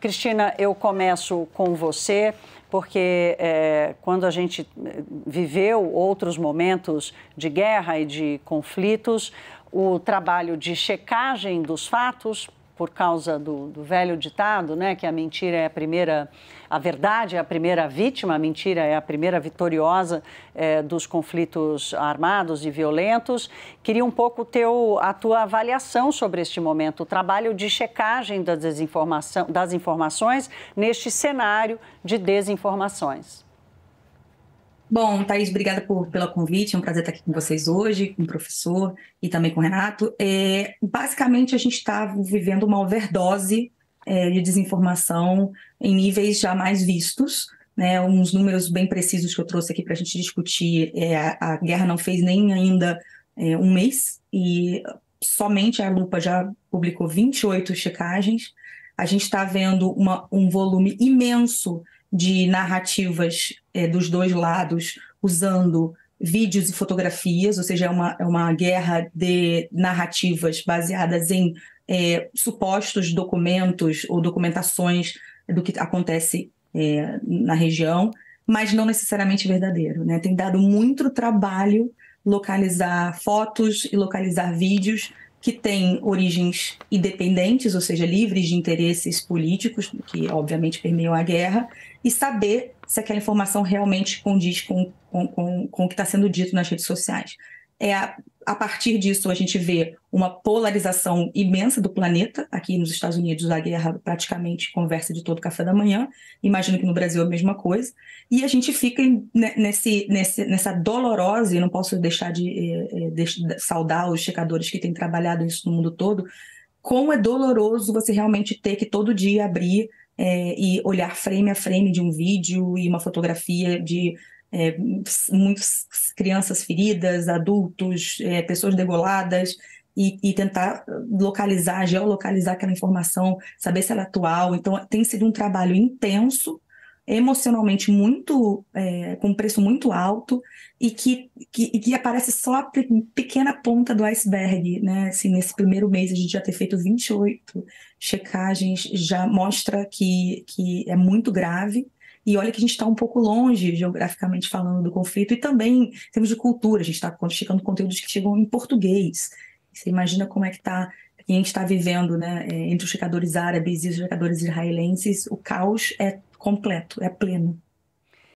Cristina, eu começo com você, porque é, quando a gente viveu outros momentos de guerra e de conflitos, o trabalho de checagem dos fatos por causa do, do, velho ditado, né, que a mentira é a primeira, a verdade é a primeira vítima, a mentira é a primeira vitoriosa é, dos conflitos armados e violentos. Queria um pouco teu, a tua avaliação sobre este momento, o trabalho de checagem da desinformação, das informações neste cenário de desinformações. Bom, Thaís, obrigada por, pelo convite. É um prazer estar aqui com vocês hoje, com o professor e também com o Renato. É, basicamente, a gente está vivendo uma overdose é, de desinformação em níveis jamais vistos. Né, uns números bem precisos que eu trouxe aqui para a gente discutir. É, a, a, guerra não fez nem ainda é, um mês e somente a Lupa já publicou 28 checagens. A gente está vendo uma, um volume imenso de narrativas é, dos dois lados, usando vídeos e fotografias, ou seja, é uma, é uma guerra de narrativas baseadas em é, supostos documentos ou documentações do que acontece é, na região, mas não necessariamente verdadeiro. Né? Tem dado muito trabalho localizar fotos e localizar vídeos que têm origens independentes, ou seja, livres de interesses políticos, que obviamente permeiam a guerra, e saber se aquela informação realmente condiz com, com, com, com o que está sendo dito nas redes sociais. É a, partir disso, a gente vê uma polarização imensa do planeta. Aqui nos Estados Unidos, a guerra praticamente conversa de todo café da manhã. Imagino que no Brasil é a mesma coisa. E a gente fica nesse, nesse, nessa dolorosa, e não posso deixar de, eh, de, de saudar os checadores que têm trabalhado isso no mundo todo, como é doloroso você realmente ter que todo dia abrir é, e olhar frame a frame de um vídeo e uma fotografia de é, muitas crianças feridas, adultos, é, pessoas degoladas, e, e, tentar localizar, geolocalizar aquela informação, saber se ela é atual. Então, tem sido um trabalho intenso, emocionalmente muito, é, com preço muito alto, e que, que, que, aparece só a pequena ponta do iceberg. Né? Assim, nesse primeiro mês, a gente já ter feito 28 checagens, já mostra que, que é muito grave. E olha que a gente está um pouco longe, geograficamente falando, do conflito, e também em termos de cultura, a gente está chegando conteúdos que chegam em português. Você imagina como é que está a gente está vivendo né, é, entre os checadores árabes e os checadores israelenses, o caos é completo, é pleno.